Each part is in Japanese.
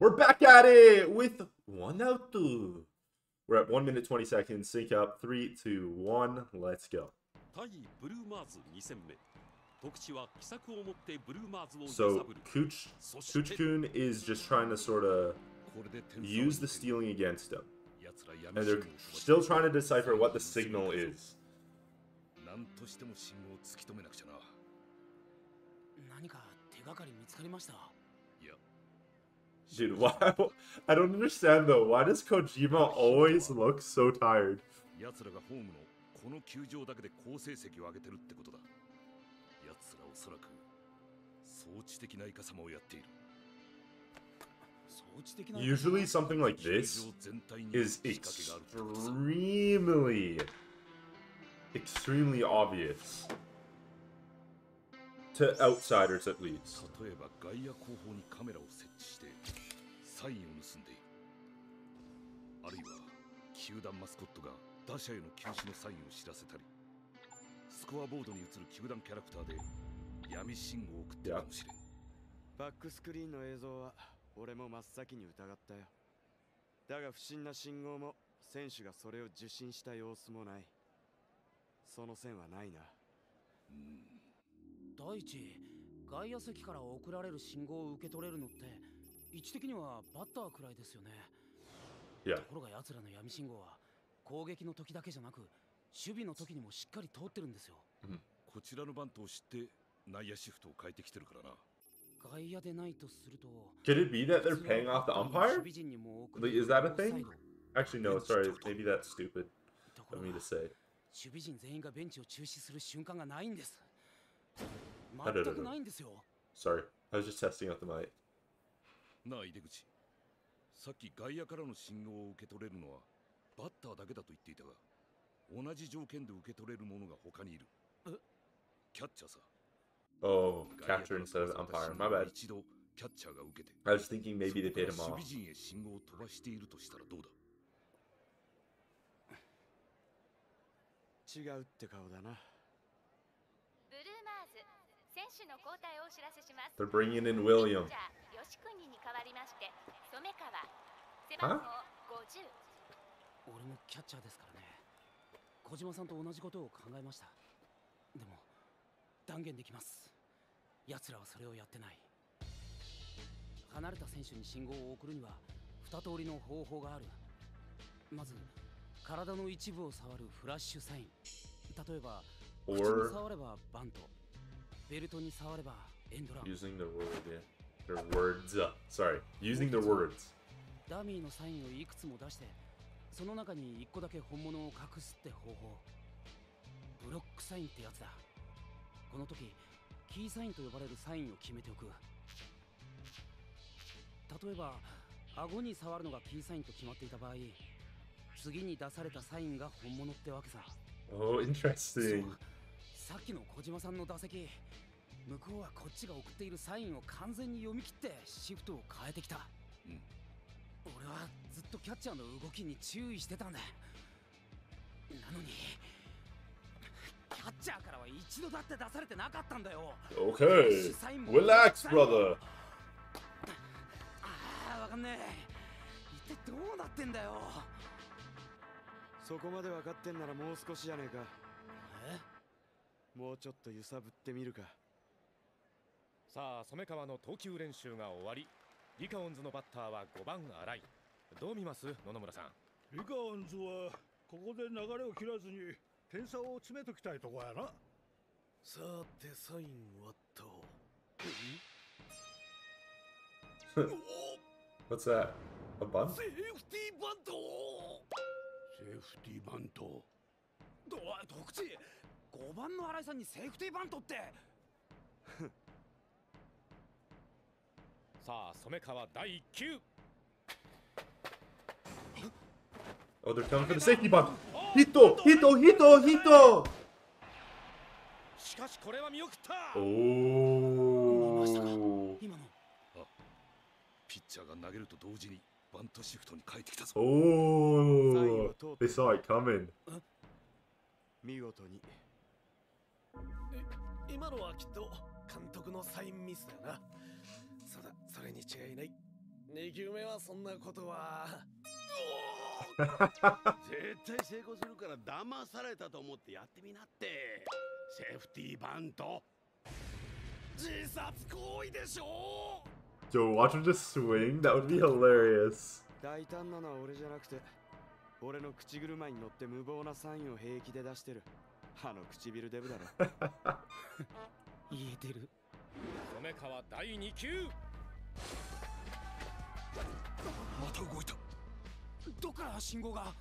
We're back at it with one out. Two. We're at 1 minute 20 seconds. Sync up. Three, two, one. Let's go. So Kuch, Kuchkun is just trying to sort of use the stealing against him. And they're still trying to decipher what the signal is. Dude, why? I don't understand though. Why does Kojima always look so tired? 奴らがホームのこの球場だけで好成績を上げてるってことだ奴らおそらく装置的なイカ様をやっている装置的な Usually, something like 球 this 場全体に is 仕掛けがあるってことさ extremely, extremely obvious To outsiders at least. 例えば外野後方にカメラを設置してサインを盗んでいるあるいは球団マスコットが打者への球種のサインを知らせたりスコアボードに映る球団キャラクターで闇信号を送ってるかもしれん。バックスクリーンの映像は俺も真っ先に疑ったよ。だが不審な信号も選手がそれを受信した様子もない。その線はないな第一外野席から送られる信号を受け取れるのって位置的にはバッターくらいですよね Yeah. ところが奴らの闇信号は攻撃の時だけじゃなく守備の時にもしっかり通ってるんですよこちらのバントを知って内野シフトを変えてきてるからな外野でないとすると Could it be that they're paying off the 守 umpire? is that a thing? ド Actually, no. Sorry. Maybe that's stupid of ろ me が to say. 守備陣全員がベンチを中止する瞬間がないんですだだだ全くないんですよ Sorry. I was just testing out the mic. なあ井出口さっき外野からの信号を受け取れるのはバッターだけだと言っていたが同じ条件で受け取れるものが他にいるえ？キャッチャーさ Oh, 外野 catcher から instead of 飛ばさ umpire. れた信 My 号を bad. 一度キャッチャーが受けて I was thinking maybe they そこ paid から him 守備 off. 陣へ信号を飛ばしているとしたらどうだ？違うって顔だなブルーマーズ選手の交代をお知らせします。They're bringing in William. 吉国に代わりまして染川背番号50俺もキャッチャーですからね。小島さんと同じことを考えました。でも断言できます。奴らはそれをやってない。離れた選手に信号を送るには二通りの方法がある。まず体の一部を触るフラッシュサイン。例えば口に Or 触ればバントベルトに触ればエンドラン using their word. Their words. Uh, sorry. Using their words. ダミーのサインをいくつも出してその中に1個だけ本物を隠すって方法ブロックサインってやつだこの時キーサインと呼ばれるサインを決めておく例えば顎に触るのがキーサインと決まっていた場合次に出されたサインが本物ってわけさ Oh, interesting. さっきの小島さんの打席向こうはこっちが送っているサインを完全に読み切ってシフトを変えてきた、うん。俺はずっとキャッチャーの動きに注意してたんだ。なのにキャッチャーからは一度だって出されてなかったんだよ。Okay. Relax, brother. ああわかんねえ。一体どうなってんだよ。そこまで分かってんならもう少しじゃねえか。えもうちょっと揺さぶってみるか。さあ染川の投球練習が終わりリカオンズのバッターは5番新井。どう見ます？野々村さん。リカオンズはここで流れを切らずに点差を詰めときたいとこやな。さてサインはと。What's that? A bunt? セーフティーバントセーフティーバントどおい徳地5番の新井さんにセーフティーバントって さあ染川第1球 Oh, they're coming for the safety bunt. Hito, Hito, Hito, Hito. しかしこれは見送った Oh. ピッチャーが投げると同時にバントシフトに変えてきたぞ Oh. They saw it coming. 見事に今のはきっと監督のサインミスだよな。そうだそれに違いない。逃2球目はそんなことは。絶対成功するから騙されたと思ってやってみなって。セーフティーバント。自殺行為でしょ。Yo, watch him just swing. That would be hilarious. 大胆なのは俺じゃなくて俺の口車に乗って無謀なサインを平気で出してるあの唇デブだろ。言えてる。染川第2球また動いた。どっから信号が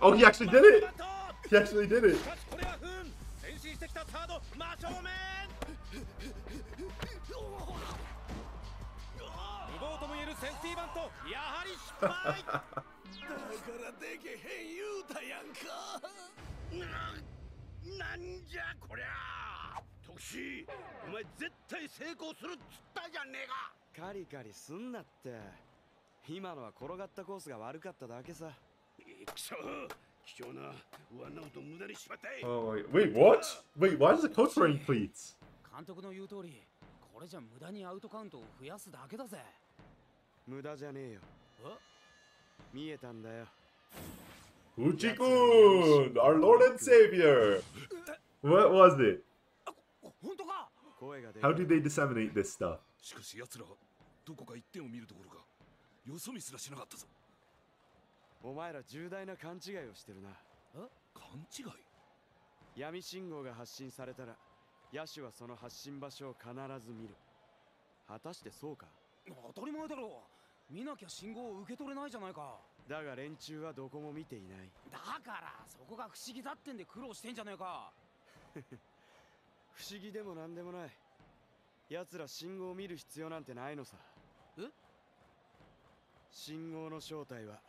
？Oh, he actually did it! He actually did it! しかしこれは不運。前進してきたサード真正面。無謀とも言えるセーフティーバント。やはり失敗。だからでけへん言うたやんかななんじゃこりゃ。特使お前絶対成功するっつったじゃねえか。カリカリすんなって。今のは転がったコースが悪かっただけさ。くそ。貴重なワンアウト無駄にしまったい Oh, wait, wait, what? Wait, why is the coach wearing cleats? 監督の言う通りこれじゃ無駄にアウトカウントを増やすだけだぜ無駄じゃねえよ見えたんだよ Uchikun! Our Lord and Savior! What was it? How did they disseminate this stuff? しかし奴らどこか一点を見るところかよそ見すらしなかったぞお前ら重大な勘違いをしてるな勘違い闇信号が発信されたら野手はその発信場所を必ず見る果たしてそうか当たり前だろ見なきゃ信号を受け取れないじゃないかだが連中はどこも見ていない。だからそこが不思議だってんで苦労してんじゃねえか。不思議でも何でもない。奴ら信号を見る必要なんてないのさ。え？信号の正体は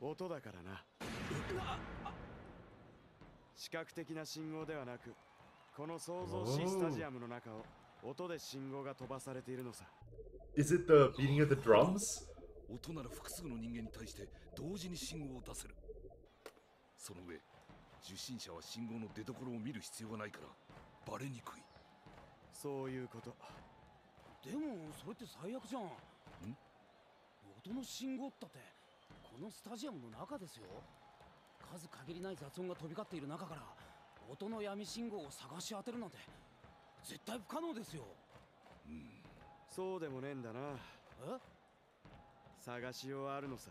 音だからな。視覚的な信号ではなくこの創造しスタジアムの中を音で信号が飛ばされているのさ。Is it the beating of the drums? 音なら複数の人間に対して同時に信号を出せる。その上受信者は信号の出所を見る必要がないからバレにくい。そういうこと。でもそれって最悪じゃん。音の信号ったってこのスタジアムの中ですよ。数限りない雑音が飛び交っている中から音の闇信号を探し当てるなんて絶対不可能ですよ。そうでもねえんだな。え？探しようあるのさ。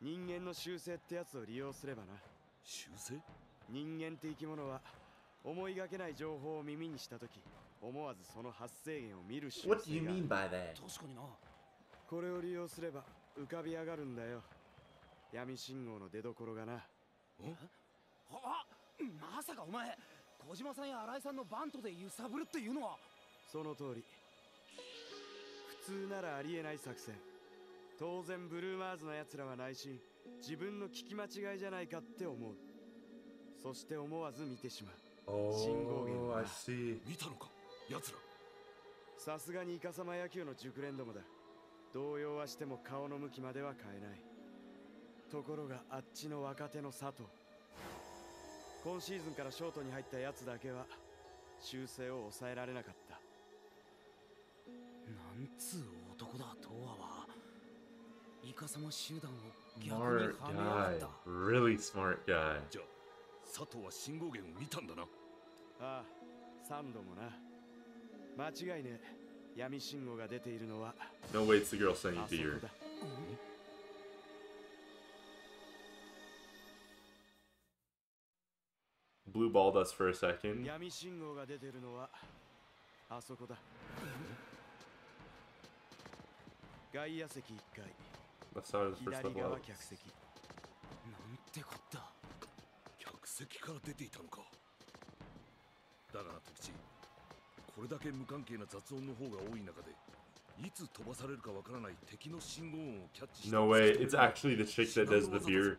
人間の習性ってやつを利用すればな。修正人間って生き物は思いがけない情報を耳にした時思わずその発生源を見る習性が What do you mean by that? 確かにな。これを利用すれば浮かび上がるんだよ。闇信号の出所がな。あまさかお前小島さんや新井さんのバントで揺さぶるっていうのは。その通り。普通ならありえない作戦当然ブルーマーズの奴らは内心自分の聞き間違いじゃないかって思う。そして思わず見てしまう。Oh, I see. 見たのか？奴ら。さすがにイカサマ野球の熟練どもだ。動揺はしても顔の向きまでは変えない。ところがあっちの若手の佐藤。今シーズンからショートに入ったやつだけは修正を抑えられなかった。なんつう男だ東亜は Smart はめやが guy. った Really smart guy. じゃあ佐藤は信号源を見たんだなああ3度もな間違いねえ闇信号が出ているのは No way it's the girl sending あ you そ to こ your. だ Blue balled us for a second. 闇信号が出てるのはあそこだ外野席1階 Of the first 左 level なんてこった客席から出ていたのか。だがな時地。これだけ無関係な雑音の方が多い中でいつ飛ばされるかわからない敵の信号音をキャッチした No way. It's actually the chick that does the beer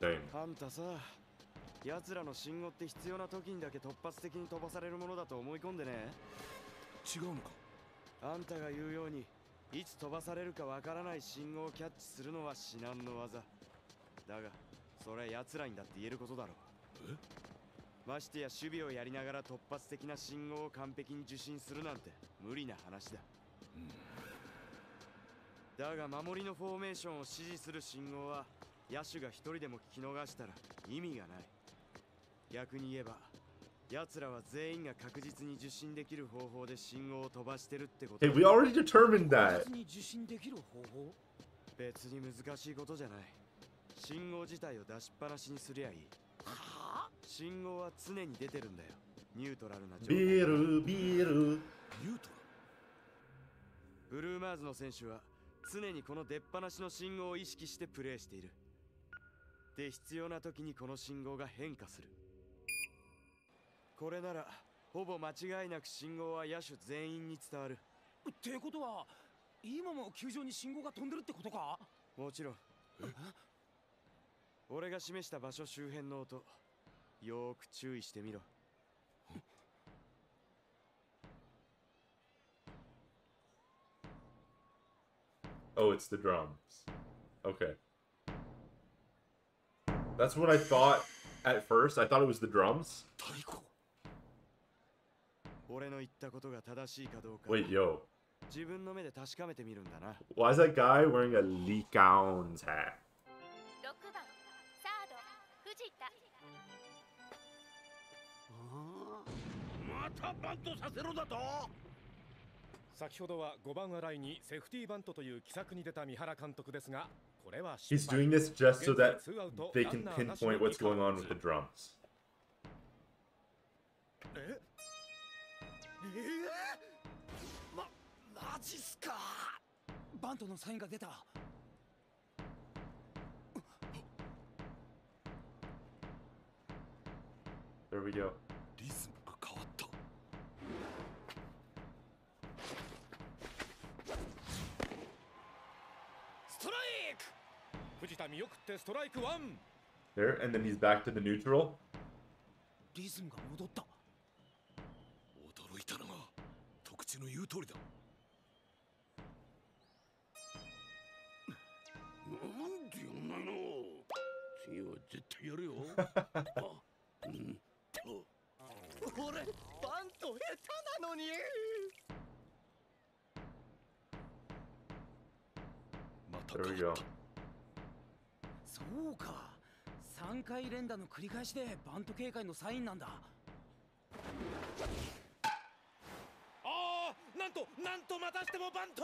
thing. あんたさ奴らの信号って必要な時にだけ突発的に飛ばされるものだと思い込んでね。違うのか？あんたが言うようにいつ飛ばされるかわからない信号をキャッチするのは至難の技だがそれは奴らにだって言えることだろう。ましてや守備をやりながら突発的な信号を完璧に受信するなんて無理な話だ。だが守りのフォーメーションを指示する信号は野手が一人でも聞き逃したら意味がない。逆に言えば奴らは全員が確実に受信できる方法で信号を飛ばしてるってこと。Hey, we already determined that. 受信できる方法別に難しいことじゃない。信号自体を出しっぱなしにすりゃいい。信号は常に出てるんだよ。ニュートラルな状態。Biru, biru. ニュートブルーマーズの選手は常にこの出っ放しの信号を意識してプレーしている。で必要な時にこの信号が変化するこれならほぼ間違いなく信号は野手全員に伝わるってことは今も球場に信号が飛んでるってことか？もちろん俺が示した場所周辺の音よーく注意してみろ Oh, it's the drums. Okay. That's what I thought at first. I thought it was the drums. 俺の言ったことが正しいかどうか。Wait, yo. 自分の目で確かめてみるんだな。Why is that guy wearing a Lee Gowns hat? 6番サード藤田。またバントさせろだと。先ほどは5番洗いにセーフティーバントという奇策に出た三原監督ですがこれは失 He's 敗 doing this just so that they ラ can pinpoint what's going オ on ン with ズ the drums. え？まマジっすか？バントのサインが出た。There we go. リズムが変わった。ストライク！藤田見送ってストライクワン。There, and then he's back to the neutral. リズムが戻った特地の言う通りだ。なんでやんないの。次は絶対やるよ。あうんと。俺バント下手なのに。また There 変 we わ go. った。そうか。3回連打の繰り返しでバント警戒のサインなんだんとまたしてもバント。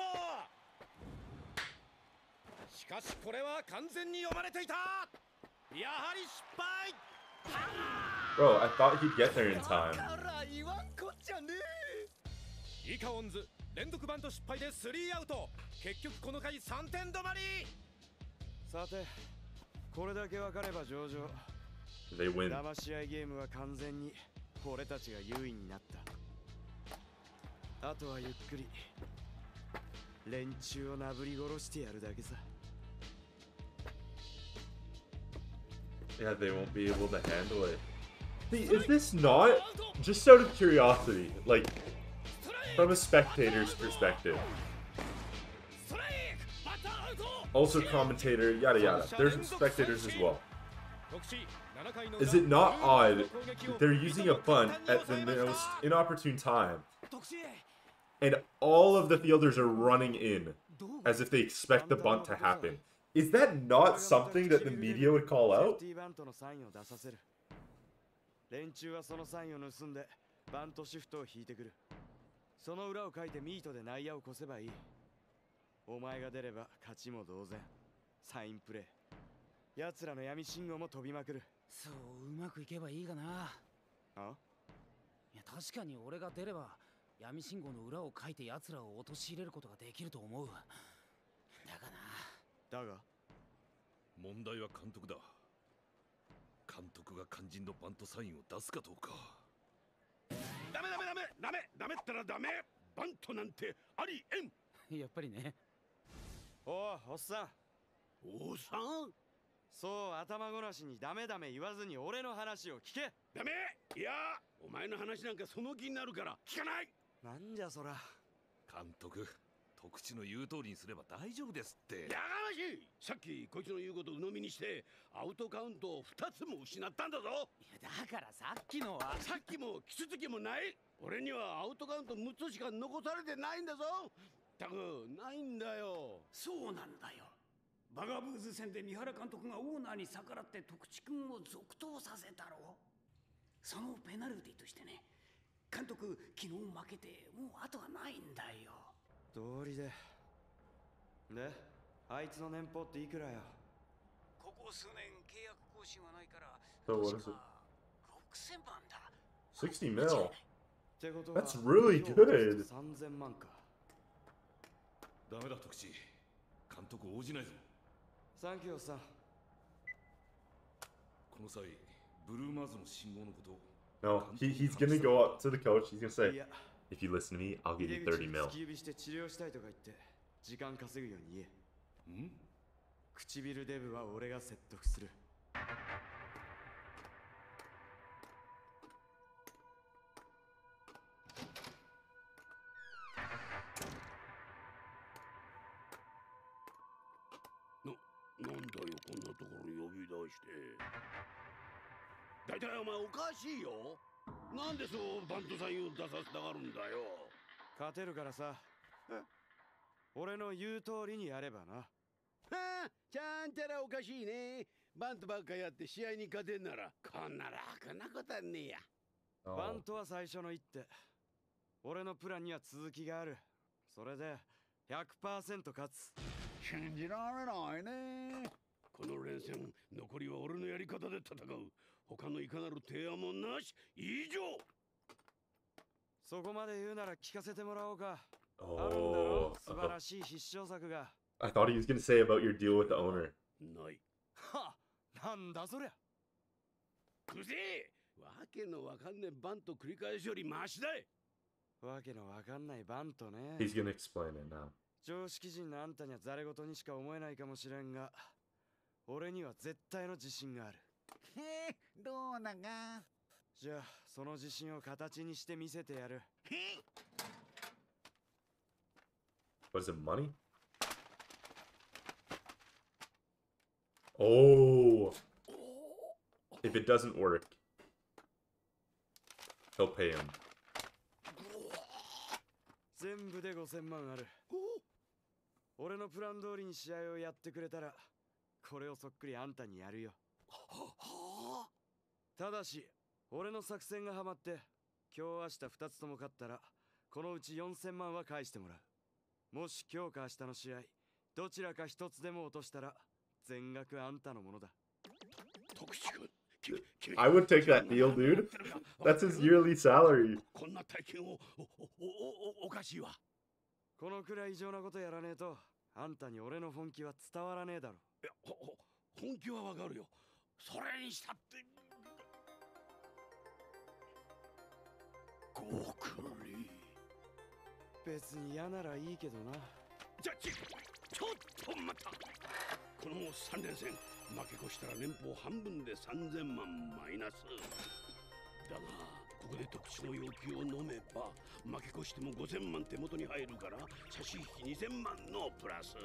しかしこれは完全に読まれていた。やはり失敗。Bro, I thought he'd get there in だ time. イカオンズ連続バント失敗でスリーアウト。結局この回3点止まり。さてこれだけ分かれば上々。They win. 騙し合いゲームは完全に俺たちが優位になったあとはゆっくり連中をなぶり殺してやるだけさ Yeah, they won't be able to handle it. See, is this not just out of curiosity, like from a spectator's perspective? ストライクまたアウト Also, commentator, yada yada. There's spectators as well. 特使7回の Is it not odd 攻撃を that they're using a bunt at the most inopportune time, 特使 and all of the fielders are running in as if they expect the bunt to happen? Is that not something that the media would call out? 連中はそのサインを盗んでバントシフトを引いてくるその裏を書いてミートで内野を越せばいいお前が出れば勝ちも同然サインプレー奴らの闇信号も飛びまくるそううまくいけばいいがなあいや確かに俺が出れば闇信号の裏を書いて奴らを陥れることができると思う。だがな。だが。問題は監督だ。監督が肝心のバントサインを出すかどうか。ダメダメダメ！ダメ！ダメったらダメ！バントなんてありえん！やっぱりね。おいおっさん。おっさん？そう頭ごなしにダメダメ言わずに俺の話を聞け。ダメ！いやお前の話なんかその気になるから聞かないなんじゃそら。監督特地の言う通りにすれば大丈夫ですって。やがましい！さっきこいつの言うことを鵜呑みにしてアウトカウントを2つも失ったんだぞ。いやだからさっきのは。さっきもキツツキもない。俺にはアウトカウント6つしか残されてないんだぞ。ったくないんだよ。そうなんだよ。バガブーズ戦で三原監督がオーナーに逆らって徳地君を続投させたろ。そのペナルティとしてね監督昨日負けてもう後がないんだよ。道理で。であいつの年俸っていくらよ？ここ数年契約更新はないから is it? 6000万だ。60 mil. ってことは That's really good. 3000万か。ダメだ徳地。監督応じないぞ。サンキューさん。この際ブルーマーズの信号のこと No, he, he's gonna go up to the coach. He's gonna い say, や if you listen to me, I'll give 入 you り口30に mil. 突き指して治療したいとか言って時間稼ぐように言えん唇デブは俺が説得するなんだよこんなところ呼び出して大体お前おかしいよ。なんでそうバントサインを出させたがるんだよ。勝てるからさ。俺の言う通りにやればな。はあちゃんたらおかしいね。バントばっかやって試合に勝てんならこんな楽なことはねえや。バ Oh. ントは最初の一手。俺のプランには続きがある。それで100%勝つ。信じられないねこの連戦残りは俺のやり方で戦う。他のいかなる提案もなし。以上。そこまで言うなら聞かせてもらおうか。あるんだろ？Oh. 素晴らしい必勝策が。I thought he was gonna say about your deal with the owner. ない。はなんだそりゃ。くせえ。わけのわかんねえバント繰り返しよりマシだい。わけのわかんないバントね。He's gonna explain it now. 常識人のあんたにはザレ事にしか思えないかもしれんが俺には絶対の自信があるへえどうなが？じゃあその自信を形にして見せてやる What is it, money? Oh. If it doesn't work, he'll pay him. 全部で5000万ある俺のプラン通りに試合をやってくれたらこれをそっくりあんたにやるよ。ただし俺の作戦がハマって今日明日2つとも勝ったらこのうち4000万は返してもらう。もし今日か明日の試合どちらか一つでも落としたら全額あんたのものだ。I would take that deal, dude. That's his yearly salary. こんな体験をおおおおおかしいわ。このくらい異常なことやらねえとあんたに俺の本気は伝わらねえだろいや本気はわかるよ。それにしたってごくり別に嫌ならいいけどな。じゃちちょっと待った。この3連戦負け越したら年俸半分で3000万マイナス。だがここで特殊の要求を飲めば負け越しても5000万手元に入るから差し引き2000万のプラス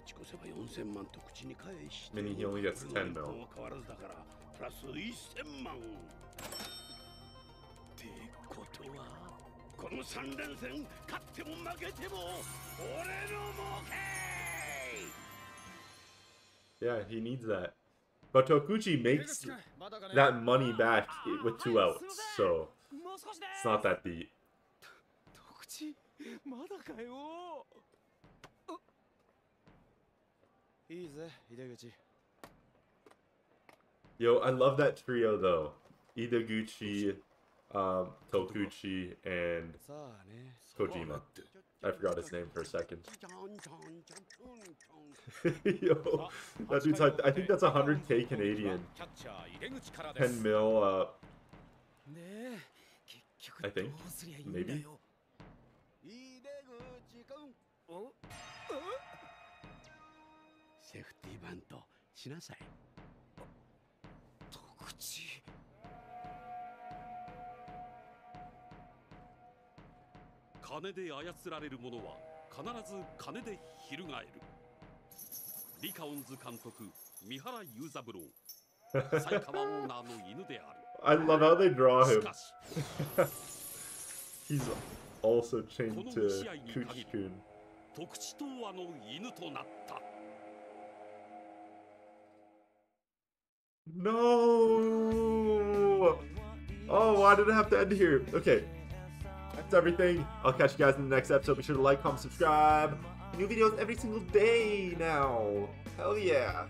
勝ち越せば4000万と口に返して Meaning he only gets 俺の 10 mil. 年俸は変わらずだからプラス1000万ってことはこの3連戦勝っても負けても俺の儲け Yeah, he needs that. But Tokuchi makes that money back i- with two outs, so もう少しで it's not that deep. Yo, I love that trio though. Idaguchi, um, Tokuchi, and Kojima. I forgot his name for a second. Yo, that dude's like, I think that's 100k Canadian. 10 mil, uh, I think, maybe. バントしなさい。徳地金で操られる者は必ず金で翻る。リカオンズ監督三原雄三郎。埼玉オーナーの犬である。I love how they draw し him. He's also changed to Kuchikun. 徳地東亜の犬となった No! Oh, why did it have to end here? Okay. That's everything. I'll catch you guys in the next episode. Be sure to like, comment, subscribe. New videos every single day now. Hell yeah.